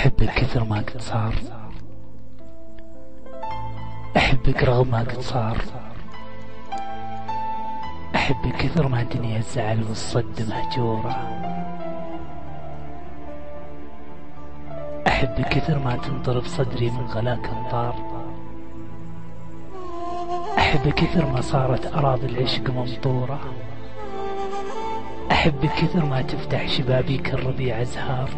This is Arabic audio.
أحبك كثر ما قد صار. أحبك رغم ما قد صار. أحبك كثر ما الدنيا الزعل والصد مهجورة. أحبك كثر ما تنطرب صدري من غلاك أمطار أحبك كثر ما صارت أراضي العشق ممطورة. أحبك كثر ما تفتح شبابيك الربيع أزهار.